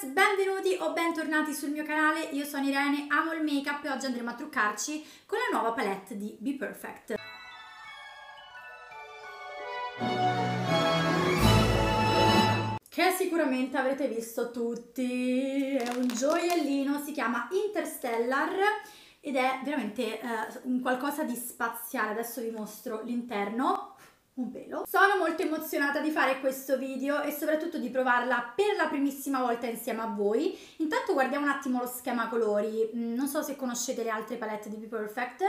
Lovers, benvenuti o bentornati sul mio canale, io sono Irene, amo il make up e oggi andremo a truccarci con la nuova palette di Be Perfect. Che sicuramente avrete visto tutti, è un gioiellino, si chiama Interstellar ed è veramente eh, qualcosa di spaziale, adesso vi mostro l'interno, un pelo. Sono molto emozionata di fare questo video e soprattutto di provarla per la primissima volta insieme a voi. Intanto guardiamo un attimo lo schema colori, mm, non so se conoscete le altre palette di Be Perfect,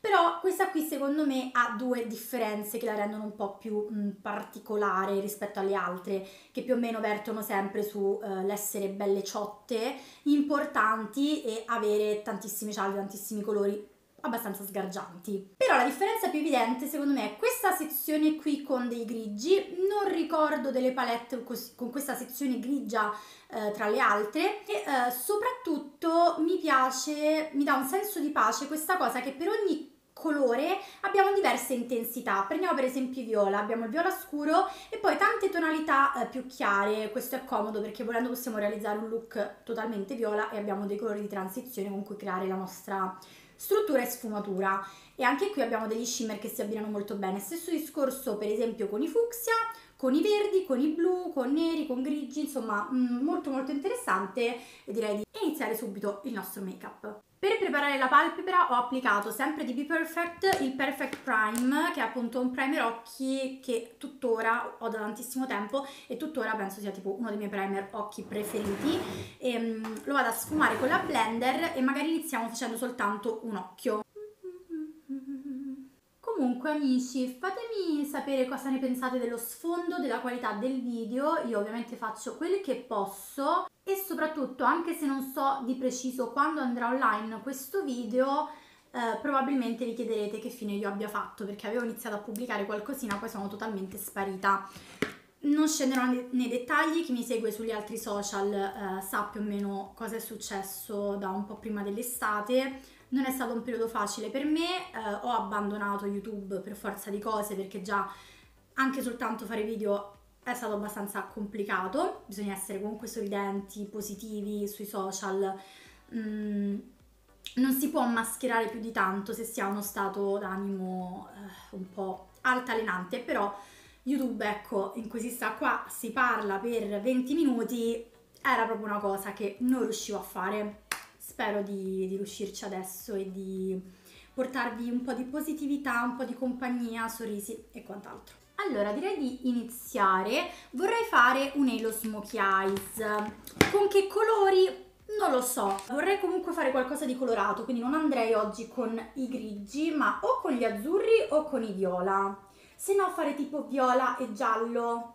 però questa qui secondo me ha due differenze che la rendono un po' più mh, mm, particolare rispetto alle altre, che più o meno vertono sempre sull'essere eh, uh, belle ciotte, importanti e avere tantissime cialde, tantissimi colori abbastanza sgargianti. Però la differenza più evidente secondo me è questa sezione qui con dei grigi, non ricordo delle palette con questa sezione grigia eh, tra le altre. E eh, soprattutto mi piace, mi dà un senso di pace questa cosa che per ogni colore abbiamo diverse intensità. Prendiamo per esempio il viola. Abbiamo il viola scuro e poi tante tonalità eh, più chiare. Questo è comodo perché volendo possiamo realizzare un look totalmente viola e abbiamo dei colori di transizione con cui creare la nostra struttura e sfumatura. E anche qui abbiamo degli shimmer che si abbinano molto bene. Stesso discorso per esempio con i fucsia con i verdi, con i blu, con neri, con grigi, insomma mm, molto molto interessante. Direi di iniziare subito il nostro make up. Per preparare la palpebra ho applicato sempre di Be Perfect il Perfect Prime che è appunto un primer occhi che tuttora ho da tantissimo tempo e tuttora penso sia tipo uno dei miei primer occhi preferiti e, um, lo vado a sfumare con la blender e magari iniziamo facendo soltanto un occhio Comunque amici fatemi sapere cosa ne pensate dello sfondo, della qualità del video, io ovviamente faccio quel che posso e soprattutto anche se non so di preciso quando andrà online questo video eh, probabilmente vi chiederete che fine io abbia fatto perché avevo iniziato a pubblicare qualcosina poi sono totalmente sparita. Non scenderò nei dettagli, chi mi segue sugli altri social eh, sa più o meno cosa è successo da un po' prima dell'estate. Non è stato un periodo facile per me, eh, ho abbandonato YouTube per forza di cose perché già anche soltanto fare video è stato abbastanza complicato, bisogna essere comunque sorridenti, positivi sui social, mm, non si può mascherare più di tanto se si ha uno stato d'animo eh, un po' altalenante, però YouTube, ecco, in cui si sta qua, si parla per 20 minuti, era proprio una cosa che non riuscivo a fare spero di, di riuscirci adesso e di portarvi un po' di positività, un po' di compagnia, sorrisi e quant'altro. Allora, direi di iniziare. Vorrei fare un Halo Smokey Eyes. Con che colori? Non lo so. Vorrei comunque fare qualcosa di colorato, quindi non andrei oggi con i grigi, ma o con gli azzurri o con i viola. Se no fare tipo viola e giallo.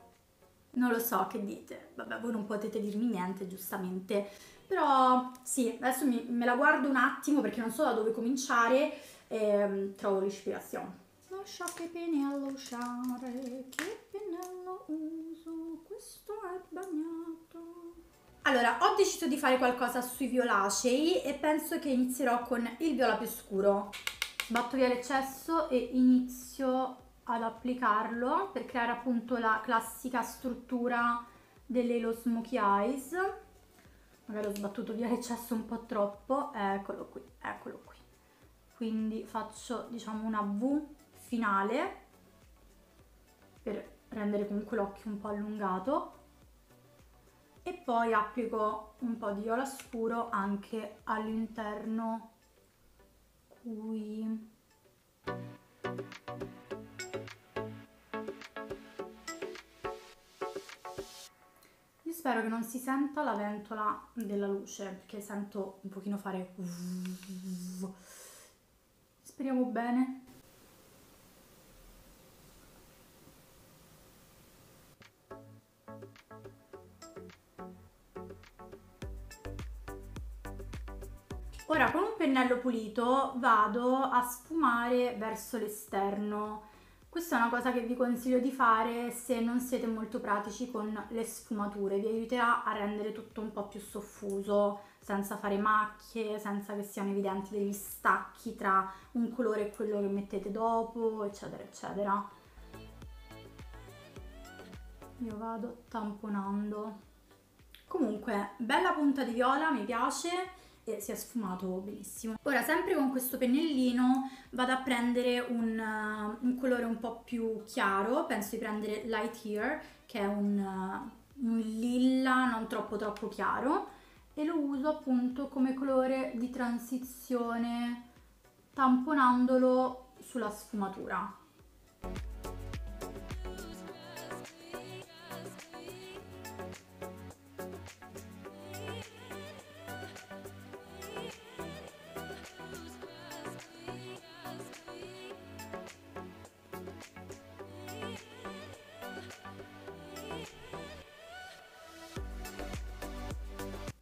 Non lo so, che dite? Vabbè, voi non potete dirmi niente, giustamente però sì, adesso mi, me la guardo un attimo perché non so da dove cominciare e um, trovo l'ispirazione. Lascia che pennello usare, che pennello uso, questo è bagnato. Allora, ho deciso di fare qualcosa sui violacei e penso che inizierò con il viola più scuro. Sbatto via l'eccesso e inizio ad applicarlo per creare appunto la classica struttura dell'Elo Smokey Eyes. Magari ho sbattuto via l'eccesso un po' troppo, eccolo qui, eccolo qui. Quindi faccio diciamo una V finale per rendere comunque l'occhio un po' allungato. E poi applico un po' di viola scuro anche all'interno qui spero che non si senta la ventola della luce perché sento un pochino fare speriamo bene. Ora con un pennello pulito vado a sfumare verso l'esterno questa è una cosa che vi consiglio di fare se non siete molto pratici con le sfumature, vi aiuterà a rendere tutto un po' più soffuso, senza fare macchie, senza che siano evidenti degli stacchi tra un colore e quello che mettete dopo, eccetera, eccetera. Io vado tamponando. Comunque bella punta di viola, mi piace e si è sfumato benissimo. Ora, sempre con questo pennellino, vado a prendere un, uh, un colore un po' più chiaro, penso di prendere Light Here, che è un, uh, un lilla non troppo troppo chiaro, e lo uso appunto come colore di transizione tamponandolo sulla sfumatura.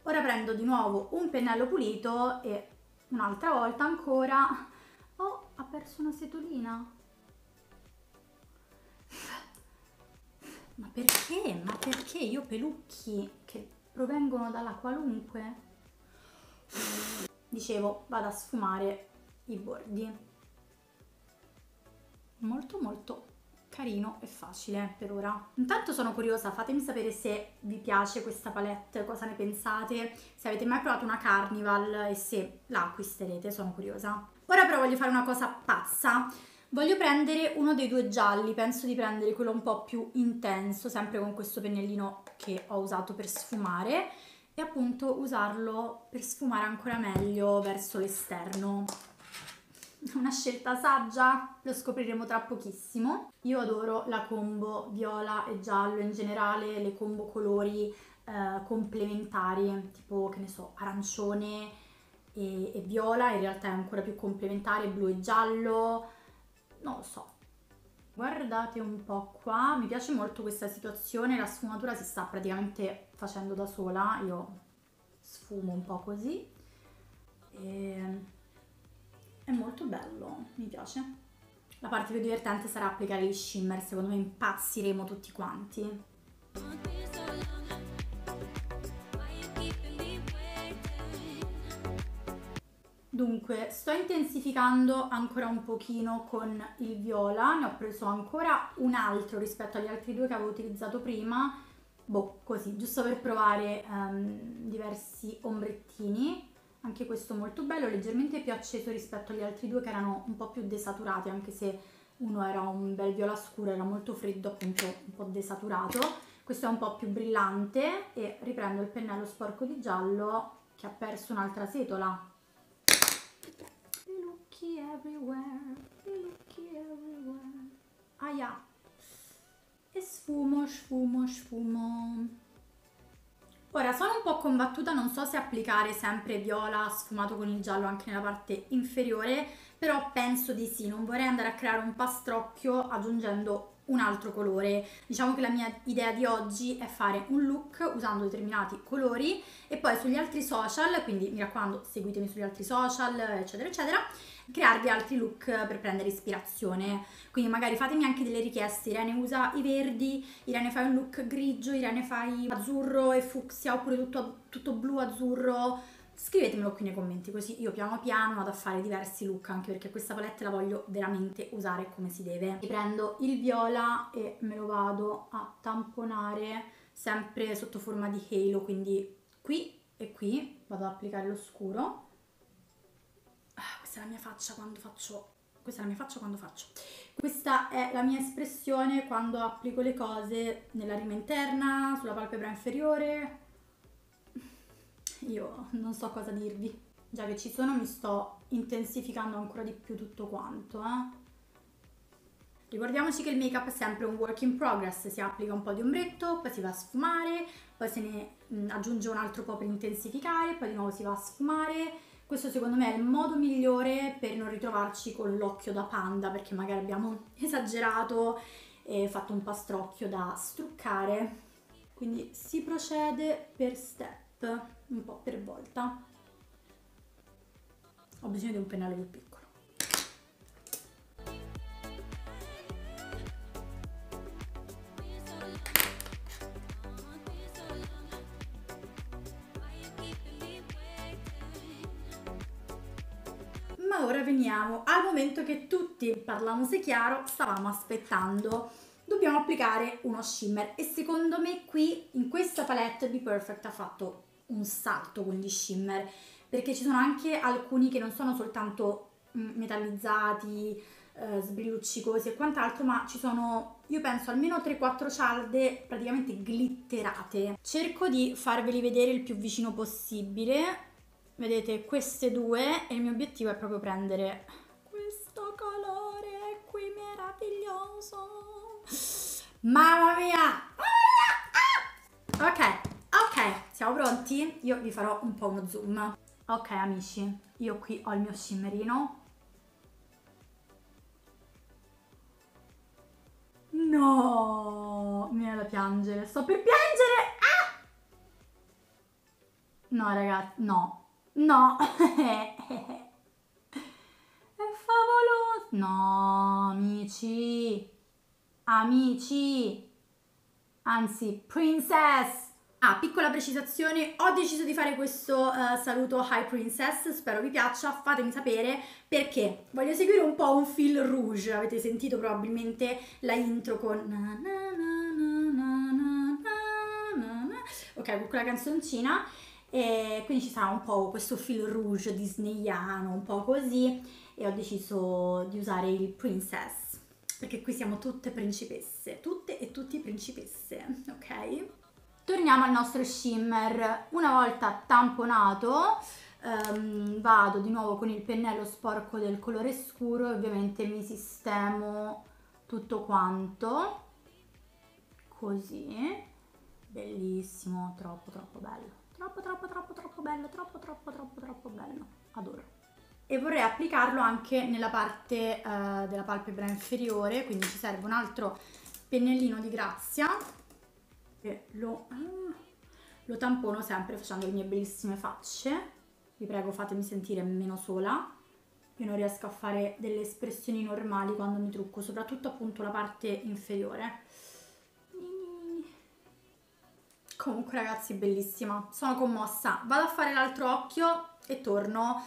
Ora prendo di nuovo un pennello pulito e un'altra volta ancora... Oh, ha perso una setolina. Ma perché? Ma perché io pelucchi che provengono dalla qualunque? Dicevo, vado a sfumare i bordi. Molto molto carino e facile per ora. Intanto sono curiosa, fatemi sapere se vi piace questa palette, cosa ne pensate, se avete mai provato una Carnival e se la acquisterete, sono curiosa. Ora però voglio fare una cosa pazza. Voglio prendere uno dei due gialli, penso di prendere quello un po' più intenso, sempre con questo pennellino che ho usato per sfumare e appunto usarlo per sfumare ancora meglio verso l'esterno una scelta saggia, lo scopriremo tra pochissimo. Io adoro la combo viola e giallo, in generale le combo colori eh, complementari, tipo che ne so, arancione e, e viola, in realtà è ancora più complementare, blu e giallo, non lo so. Guardate un po' qua, mi piace molto questa situazione, la sfumatura si sta praticamente facendo da sola, io sfumo un po' così. E è molto bello, mi piace. La parte più divertente sarà applicare gli shimmer, secondo me impazziremo tutti quanti. Dunque, sto intensificando ancora un pochino con il viola, ne ho preso ancora un altro rispetto agli altri due che avevo utilizzato prima, boh, così, giusto per provare um, diversi ombrettini anche questo molto bello, leggermente più acceso rispetto agli altri due che erano un po' più desaturati, anche se uno era un bel viola scuro, era molto freddo, appunto un po' desaturato. Questo è un po' più brillante e riprendo il pennello sporco di giallo che ha perso un'altra setola. Pelucchi everywhere, pelucchi everywhere. Aia. E sfumo, sfumo, sfumo. Ora sono un po' combattuta, non so se applicare sempre viola sfumato con il giallo anche nella parte inferiore, però penso di sì, non vorrei andare a creare un pastrocchio aggiungendo un altro colore. Diciamo che la mia idea di oggi è fare un look usando determinati colori e poi sugli altri social, quindi mi raccomando seguitemi sugli altri social eccetera eccetera, crearvi altri look per prendere ispirazione. Quindi magari fatemi anche delle richieste, Irene usa i verdi, Irene fai un look grigio, Irene fai azzurro e fucsia oppure tutto, tutto blu azzurro. Scrivetemelo qui nei commenti così io piano piano vado a fare diversi look anche perché questa palette la voglio veramente usare come si deve. Prendo il viola e me lo vado a tamponare sempre sotto forma di halo quindi qui e qui vado ad applicare lo scuro questa è la mia faccia quando faccio questa è la mia faccia quando faccio. Questa è la mia espressione quando applico le cose nella rima interna sulla palpebra inferiore io non so cosa dirvi già che ci sono mi sto intensificando ancora di più tutto quanto eh? Ricordiamoci che il make up è sempre un work in progress, si applica un po' di ombretto, poi si va a sfumare, poi se ne mm, aggiunge un altro po' per intensificare, poi di nuovo si va a sfumare, questo secondo me è il modo migliore per non ritrovarci con l'occhio da panda perché magari abbiamo esagerato e fatto un pastrocchio da struccare. Quindi si procede per step, un po' per volta. Ho bisogno di un pennello più piccolo. ora veniamo al momento che tutti, parliamose chiaro, stavamo aspettando. dobbiamo applicare uno shimmer e secondo me qui in questa palette Be Perfect ha fatto un salto con gli shimmer perché ci sono anche alcuni che non sono soltanto mm, metallizzati, eh, sbrilluccicosi e quant'altro, ma ci sono, io penso, almeno 3-4 cialde praticamente glitterate. Cerco di farveli vedere il più vicino possibile. Vedete queste due e il mio obiettivo è proprio prendere questo colore qui meraviglioso. Mamma mia! Ok, siamo pronti? Io vi farò un po' uno zoom. Ok amici, io qui ho il mio shimmerino. No, mi viene da piangere, sto per piangere! Ah! No ragazzi, no, no, è favoloso! No, amici, amici, anzi, princess! Ah, piccola precisazione, ho deciso di fare questo uh, saluto High Princess, spero vi piaccia, fatemi sapere perché voglio seguire un po' un fil rouge, avete sentito probabilmente la intro con na na na ok, con quella canzoncina e quindi ci sarà un po' questo fil rouge disneyano, un po' così e ho deciso di usare il Princess perché qui siamo tutte principesse, tutte e tutti principesse, ok? Torniamo al nostro shimmer, una volta tamponato ehm, vado di nuovo con il pennello sporco del colore scuro ovviamente mi sistemo tutto quanto, così, bellissimo, troppo troppo bello, troppo troppo troppo troppo bello, troppo troppo troppo troppo bello, adoro. E vorrei applicarlo anche nella parte eh, della palpebra inferiore, quindi ci serve un altro pennellino di grazia e lo, ah, lo tampono sempre facendo le mie bellissime facce. Vi prego fatemi sentire meno sola. Io non riesco a fare delle espressioni normali quando mi trucco, soprattutto appunto la parte inferiore. Comunque ragazzi, bellissima. Sono commossa. Vado a fare l'altro occhio e torno.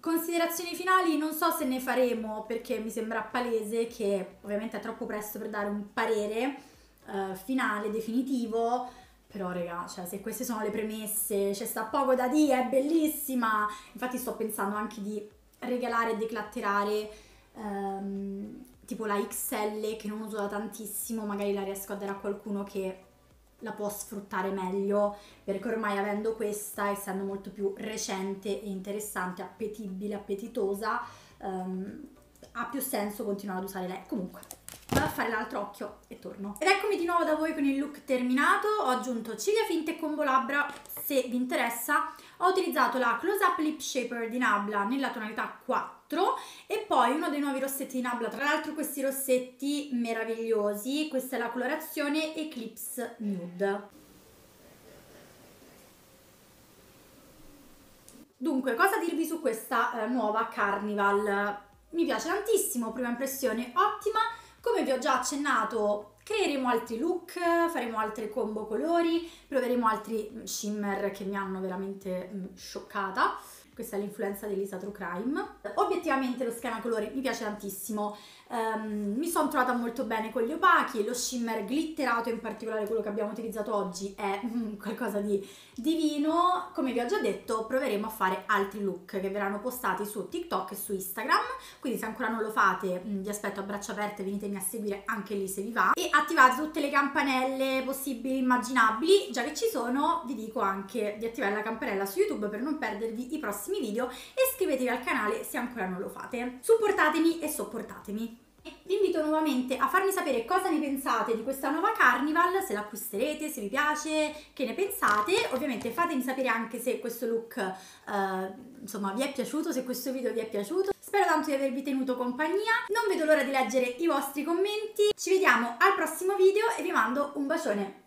Considerazioni finali non so se ne faremo perché mi sembra palese che ovviamente è troppo presto per dare un parere uh, finale, definitivo, però raga, cioè, se queste sono le premesse, c'è sta poco da dire, è bellissima. Infatti sto pensando anche di regalare e declatterare um, tipo la XL che non uso da tantissimo, magari la riesco a dare a qualcuno che la può sfruttare meglio perché ormai avendo questa, essendo molto più recente e interessante, appetibile, appetitosa, um, ha più senso continuare ad usare lei. Comunque, vado a fare l'altro occhio e torno. Ed eccomi di nuovo da voi con il look terminato, ho aggiunto ciglia finte e combo labbra, se vi interessa, ho utilizzato la Close Up Lip Shaper di Nabla nella tonalità 4 e poi uno dei nuovi rossetti di Nabla, tra l'altro questi rossetti meravigliosi, questa è la colorazione Eclipse Nude. Dunque, cosa dirvi su questa eh, nuova Carnival? Mi piace tantissimo, prima impressione ottima, come vi ho già accennato, creeremo altri look, faremo altre combo colori, proveremo altri mm, shimmer che mi hanno veramente mm, scioccata. Questa è l'influenza di Lisa True Crime. Obiettivamente lo schema colori mi piace tantissimo, Um, mi sono trovata molto bene con gli opachi, lo shimmer glitterato in particolare quello che abbiamo utilizzato oggi è mm, qualcosa di divino. Come vi ho già detto proveremo a fare altri look che verranno postati su TikTok e su Instagram, quindi se ancora non lo fate mm, vi aspetto a braccia aperte, venitemi a seguire anche lì se vi va e attivate tutte le campanelle possibili, immaginabili, già che ci sono vi dico anche di attivare la campanella su YouTube per non perdervi i prossimi video e iscrivetevi al canale se ancora non lo fate. Supportatemi e sopportatemi. Vi invito nuovamente a farmi sapere cosa ne pensate di questa nuova Carnival, se l'acquisterete, se vi piace, che ne pensate. Ovviamente fatemi sapere anche se questo look eh, insomma vi è piaciuto, se questo video vi è piaciuto. Spero tanto di avervi tenuto compagnia, non vedo l'ora di leggere i vostri commenti. Ci vediamo al prossimo video e vi mando un bacione.